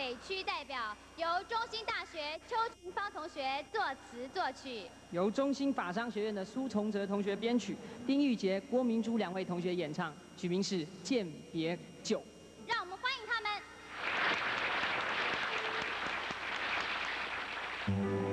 北区代表，由中兴大学邱群芳同学作词作曲，由中兴法商学院的苏崇哲同学编曲，丁玉杰、郭明珠两位同学演唱，曲名是《鉴别酒》。让我们欢迎他们。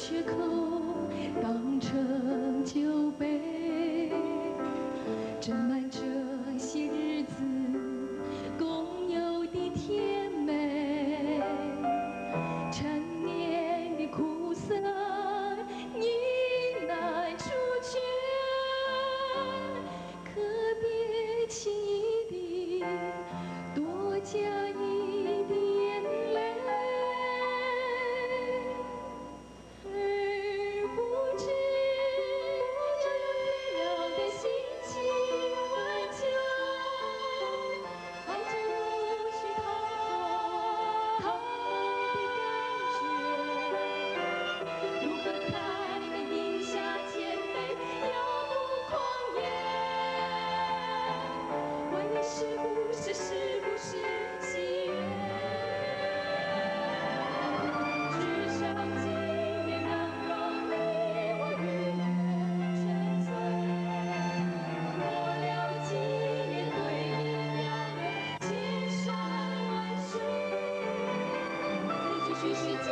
缺口继续讲。